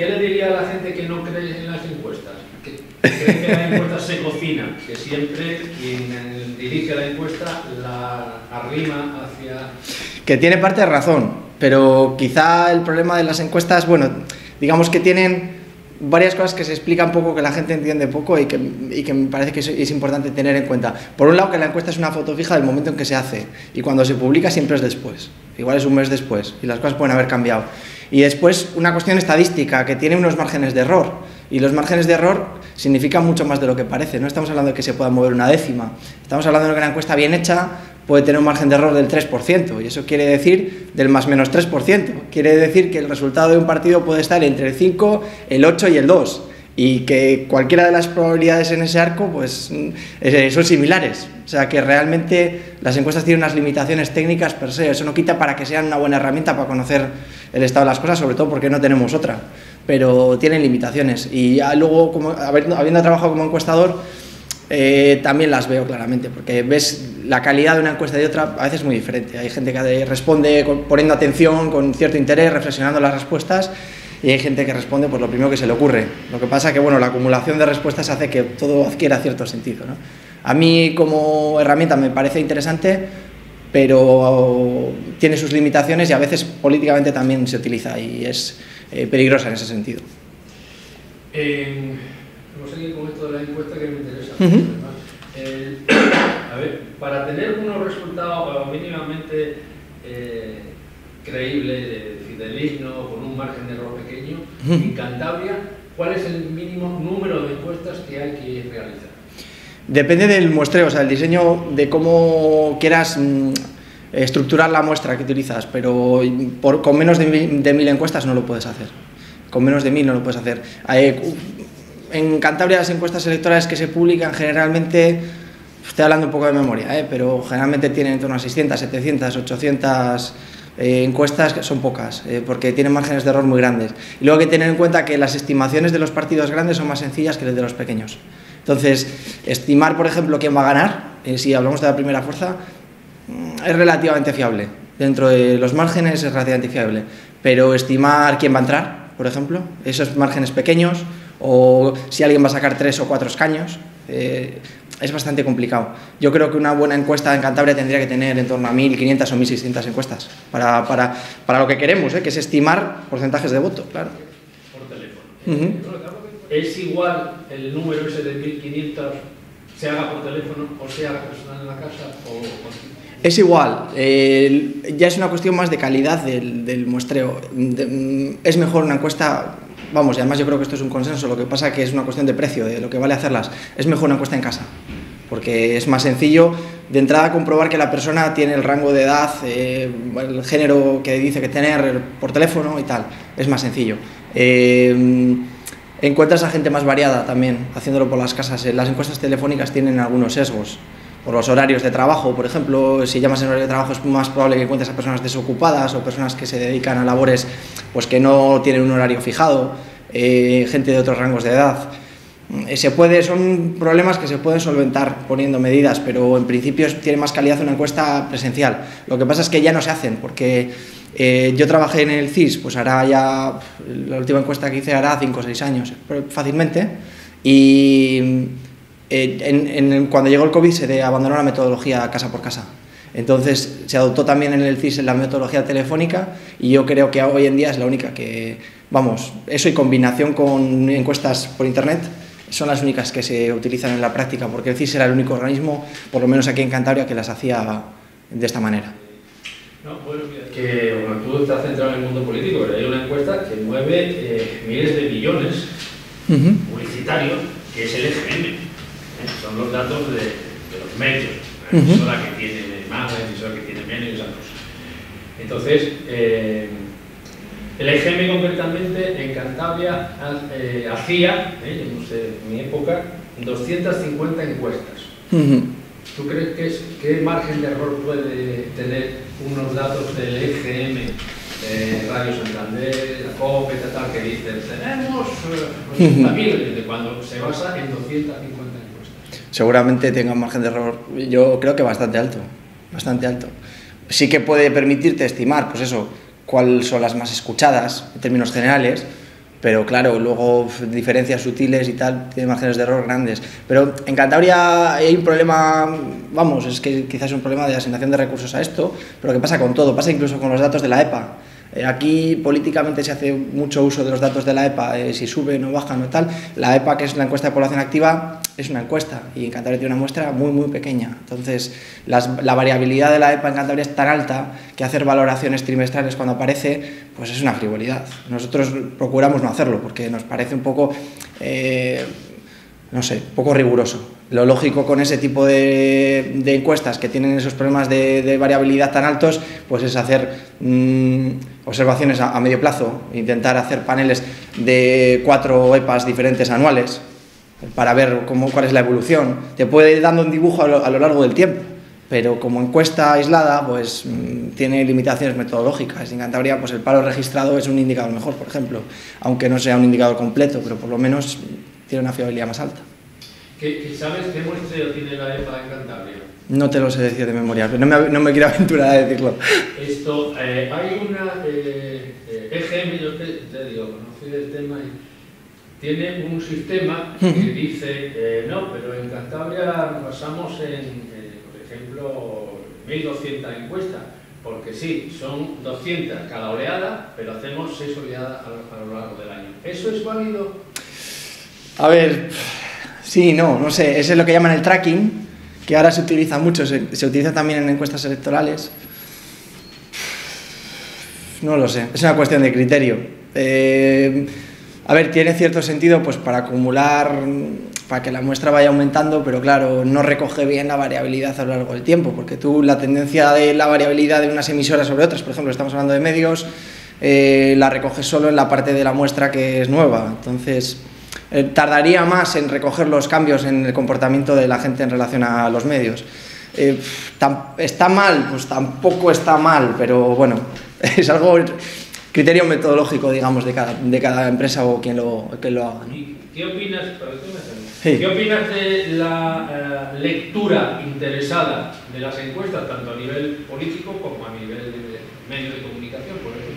¿qué le diría a la gente que no cree en las encuestas? Que cree que la encuesta se cocina, que siempre quien dirige la encuesta la arrima hacia... Que tiene parte de razón, pero quizá el problema de las encuestas, bueno, digamos que tienen varias cosas que se explican poco, que la gente entiende poco y que, y que me parece que es, importante tener en cuenta. Por un lado, que la encuesta es una foto fija del momento en que se hace y cuando se publica siempre es después, igual es un mes después y las cosas pueden haber cambiado. Y después, una cuestión estadística que tiene unos márgenes de error y los márgenes de error significan mucho más de lo que parece. No estamos hablando de que se pueda mover una décima, estamos hablando de que una encuesta bien hecha puede tener un margen de error del 3%, y eso quiere decir del más menos 3%. Quiere decir que el resultado de un partido puede estar entre el 5, el 8 y el 2, y que cualquiera de las probabilidades en ese arco pues, eh, son similares. O sea que realmente las encuestas tienen unas limitaciones técnicas per se, eso no quita para que sean una buena herramienta para conocer el estado de las cosas, sobre todo porque no tenemos otra, pero tienen limitaciones. Y ya luego, como, habiendo trabajado como encuestador, eh, también las veo claramente, porque ves la calidad de una encuesta y de otra a veces muy diferente. Hay gente que responde poniendo atención, con cierto interés, reflexionando las respuestas, y hay gente que responde por lo primero que se le ocurre. Lo que pasa es que bueno, la acumulación de respuestas hace que todo adquiera cierto sentido. A mí como herramienta me parece interesante, pero tiene sus limitaciones y a veces políticamente también se utiliza y es eh, peligrosa en ese sentido. Vamos a seguir con esto de la encuesta que me interesa. a ver, para tener unos resultados mínimamente eh, creíbles de fideligno, con un margen de error pequeño, en Cantabria, ¿cuál es el mínimo número de encuestas que hay que realizar? Depende del muestreo, o sea, el diseño de cómo quieras mm, estructurar la muestra que utilizas, pero con menos de mil, encuestas no lo puedes hacer. Con menos de mil no lo puedes hacer en Cantabria las encuestas electorales que se publican generalmente, estoy hablando un poco de memoria, ¿eh? pero generalmente tienen en torno a 600, 700, 800 encuestas, que son pocas, eh, porque tienen márgenes de error muy grandes. Y luego hay que tener en cuenta que las estimaciones de los partidos grandes son más sencillas que las de los pequeños. Entonces, estimar, por ejemplo, quién va a ganar, eh, si hablamos de la primera fuerza, mm, es relativamente fiable. Dentro de los márgenes es relativamente fiable. Pero estimar quién va a entrar, por ejemplo, esos márgenes pequeños, o si alguien va a sacar tres o cuatro escaños. Eh, es bastante complicado. Yo creo que una buena encuesta en Cantabria tendría que tener en torno a 1.500 o 1.600 encuestas para, para, para lo que queremos, ¿eh? que es estimar porcentajes de voto, claro. Por teléfono. ¿Es igual el número ese de 1.500 se haga por teléfono o se haga personal en la casa? O, Es igual, ya es una cuestión más de calidad del, del muestreo. Mm, es mejor una encuesta vamos, y además yo creo que esto es un consenso, lo que pasa que es una cuestión de precio, de lo que vale hacerlas. Es mejor una encuesta en casa, porque es más sencillo de entrada comprobar que la persona tiene el rango de edad, eh, el género que dice que tener por teléfono y tal. Es más sencillo. Eh, encuentras a gente más variada también haciéndolo por las casas. Las encuestas telefónicas tienen algunos sesgos por los horarios de trabajo, por ejemplo, si llamas en horario de trabajo es más probable que encuentres a personas desocupadas o personas que se dedican a labores pues que no tienen un horario fijado, eh, gente de otros rangos de edad. Eh, se puede, son problemas que se pueden solventar poniendo medidas, pero en principio tiene más calidad una encuesta presencial. Lo que pasa es que ya no se hacen, porque eh, yo trabajé en el CIS, pues hará ya, la última encuesta que hice hará 5 o 6 años, fácilmente, y eh, cuando llegó el COVID se abandonó la metodología casa por casa. Entonces se adoptó también en el CIS la metodología telefónica y yo creo que hoy en día es la única que, vamos, eso y combinación con encuestas por Internet son las únicas que se utilizan en la práctica, porque el CIS era el único organismo, por lo menos aquí en Cantabria, que las hacía de esta manera. No, bueno, que bueno, tú estás centrado en el mundo político, pero hay una encuesta que mueve eh, miles de millones publicitarios, que es el EGM son los datos de, los medios, la emisora que tiene más, la emisora que tiene menos y esas cosas. Entonces, eh, el EGM concretamente en Cantabria eh, hacía, eh, no sé, en mi época, 250 encuestas. ¿Tú crees que es, qué margen de error puede tener unos datos del EGM, de Radio Santander, la COPE, tal, que dicen, tenemos 80.000, cuando se basa en 250 seguramente tenga un margen de error, yo creo que bastante alto, bastante alto. Sí que puede permitirte estimar, pues eso, cuáles son las más escuchadas en términos generales, pero claro, luego diferencias sutiles y tal, tiene márgenes de error grandes. Pero en Cantabria hay un problema, vamos, es que quizás es un problema de asignación de recursos a esto, pero que pasa con todo, pasa incluso con los datos de la EPA. Eh, aquí políticamente se hace mucho uso de los datos de la EPA, eh, si suben o bajan o tal. La EPA, que es la encuesta de población activa, es una encuesta y en Cantabria tiene una muestra muy, muy pequeña. Entonces, la variabilidad de la EPA en Cantabria es tan alta que hacer valoraciones trimestrales cuando aparece, pues es una frivolidad. Nosotros procuramos no hacerlo porque nos parece un poco, eh, no sé, poco riguroso. Lo lógico con ese tipo de, encuestas que tienen esos problemas de, variabilidad tan altos, pues es hacer mm, observaciones a, medio plazo, intentar hacer paneles de cuatro EPAs diferentes anuales para ver cómo, cuál es la evolución. Te puede ir dando un dibujo a lo, largo del tiempo, pero como encuesta aislada, pues mm, tiene limitaciones metodológicas. En Cantabria, pues el paro registrado es un indicador mejor, por ejemplo, aunque no sea un indicador completo, pero por lo menos tiene una fiabilidad más alta. ¿Sabes qué muestreo tiene la EPA en Cantabria? No te lo sé decir de memoria, no me, no me quiero aventurar a decirlo. Esto, eh, hay una eh, EGM, yo te, digo, conocí el tema y tiene un sistema que dice, eh, no, pero en Cantabria nos basamos en, por ejemplo, 1.200 encuestas, porque sí, son 200 cada oleada, pero hacemos 6 oleadas a lo largo del año. ¿Eso es válido? A ver, Sí, no, no sé, ese es lo que llaman el tracking, que ahora se utiliza mucho, se, utiliza también en encuestas electorales. No lo sé, es una cuestión de criterio. Eh, a ver, tiene cierto sentido pues para acumular, para que la muestra vaya aumentando, pero claro, no recoge bien la variabilidad a lo largo del tiempo, porque tú la tendencia de la variabilidad de unas emisoras sobre otras, por ejemplo, estamos hablando de medios, eh, la recoges solo en la parte de la muestra que es nueva. Entonces, eh, tardaría más en recoger los cambios en el comportamiento de la gente en relación a los medios. Eh, ¿Está mal? Pues tampoco está mal, pero bueno, es algo criterio metodológico, digamos, de cada, de cada empresa o quien lo, lo haga. ¿Qué opinas, ¿Qué opinas de la eh, lectura interesada de las encuestas, tanto a nivel político como a nivel de medios de comunicación, por ejemplo?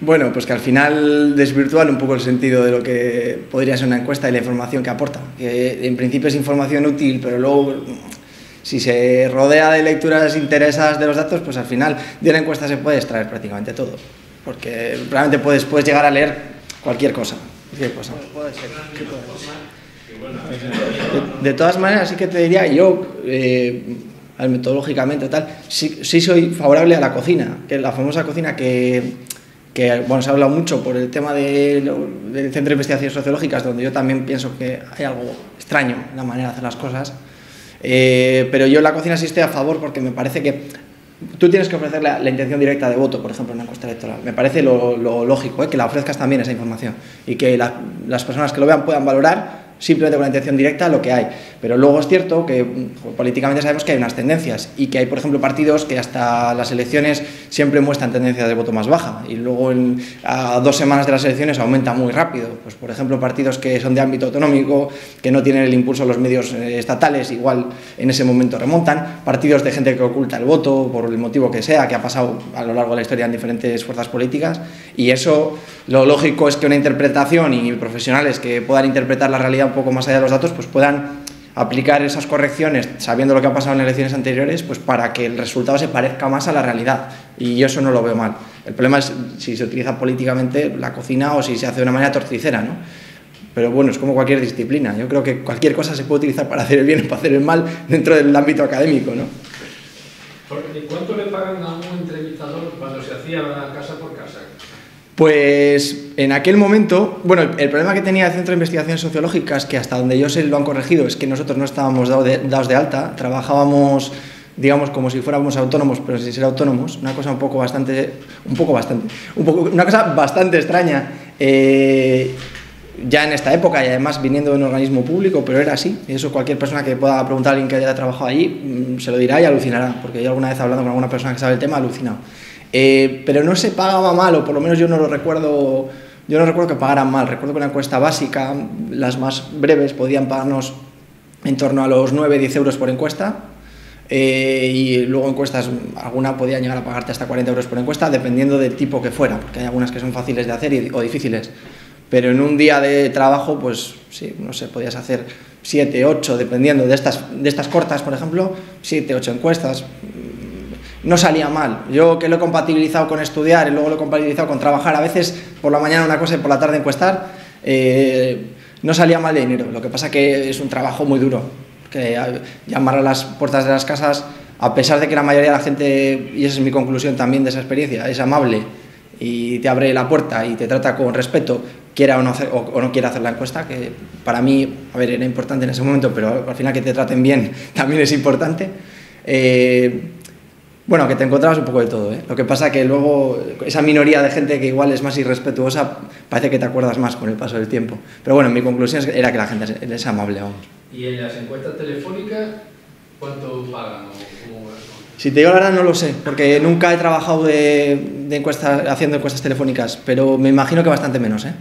Bueno, pues que al final desvirtúan un poco el sentido de lo que podría ser una encuesta y la información que aporta. Que en principio es información útil, pero luego si se rodea de lecturas interesadas de los datos, pues al final de una encuesta se puede extraer prácticamente todo. Porque realmente puedes, puedes llegar a leer cualquier cosa. Cualquier cosa. De, todas maneras, sí que te diría, yo, eh, metodológicamente tal, sí, sí soy favorable a la cocina, que la famosa cocina que que bueno, se ha hablado mucho por el tema del Centro de Investigaciones Sociológicas, donde yo también pienso que hay algo extraño en la manera de hacer las cosas. Eh, pero yo en la cocina sí estoy a favor porque me parece que tú tienes que ofrecer la, intención directa de voto, por ejemplo, en una encuesta electoral. Me parece lo, lógico, ¿eh? que la ofrezcas también esa información y que las personas que lo vean puedan valorar simplemente con la intención directa lo que hay. Pero luego es cierto que mm, políticamente sabemos que hay unas tendencias y que hay, por ejemplo, partidos que hasta las elecciones siempre muestran tendencias de voto más baja y luego a dos semanas de las elecciones aumenta muy rápido. Pues, por ejemplo, partidos que son de ámbito autonómico, que no tienen el impulso de los medios eh, estatales, igual en ese momento remontan. Partidos de gente que oculta el voto por el motivo que sea, que ha pasado a lo largo de la historia en diferentes fuerzas políticas. Y eso, lo lógico es que una interpretación y profesionales que puedan interpretar la realidad un poco más allá de los datos, pues puedan aplicar esas correcciones sabiendo lo que ha pasado en elecciones anteriores, pues para que el resultado se parezca más a la realidad. Y yo eso no lo veo mal. El problema es si se utiliza políticamente la cocina o si se hace de una manera torticera, ¿no? Pero bueno, es como cualquier disciplina. Yo creo que cualquier cosa se puede utilizar para hacer el bien o para hacer el mal dentro del ámbito académico, ¿no? ¿Cuánto le pagan a un entrevistador cuando se hacía por casa? Pues en aquel momento, bueno, el, problema que tenía el Centro de Investigaciones Sociológicas, que hasta donde yo sé lo han corregido, es que nosotros no estábamos dados de, alta, trabajábamos, digamos, como si fuéramos autónomos, pero sin ser autónomos, una cosa un poco bastante, un poco bastante, un poco, una cosa bastante extraña. Eh, ya en esta época y además viniendo de un organismo público, pero era así. Y eso cualquier persona que pueda preguntar a alguien que haya trabajado allí mm, se lo dirá y alucinará, porque yo alguna vez hablando con alguna persona que sabe el tema, alucinado. Eh, pero no se pagaba mal, o por lo menos yo no lo recuerdo, yo no recuerdo que pagaran mal. Recuerdo que una encuesta básica, las más breves, podían pagarnos en torno a los 9-10 euros por encuesta. Eh, y luego encuestas, alguna podía llegar a pagarte hasta 40 euros por encuesta, dependiendo del tipo que fuera, porque hay algunas que son fáciles de hacer o difíciles. pero en un día de trabajo, pues sí, no sé, podías hacer 7, 8, dependiendo de estas, de estas cortas, por ejemplo, 7, 8 encuestas. No salía mal. Yo que lo he compatibilizado con estudiar y luego lo he compatibilizado con trabajar, a veces por la mañana una cosa y por la tarde encuestar, eh, no salía mal de dinero. Lo que pasa que es un trabajo muy duro. Que llamar a las puertas de las casas, a pesar de que la mayoría de la gente, y esa es mi conclusión también de esa experiencia, es amable y te abre la puerta y te trata con respeto, quiera o no, o, no quiera hacer la encuesta, que para mí, a ver, era importante en ese momento, pero al final que te traten bien también es importante. Eh, bueno, que te encontrabas un poco de todo. ¿eh? Lo que pasa que luego esa minoría de gente que igual es más irrespetuosa, parece que te acuerdas más con el paso del tiempo. Pero bueno, mi conclusión era que la gente es amable, vamos. ¿Y en las encuestas telefónicas cuánto pagan? Si te digo la verdad no lo sé, porque nunca he trabajado de, de haciendo encuestas telefónicas, pero me imagino que bastante menos, ¿eh?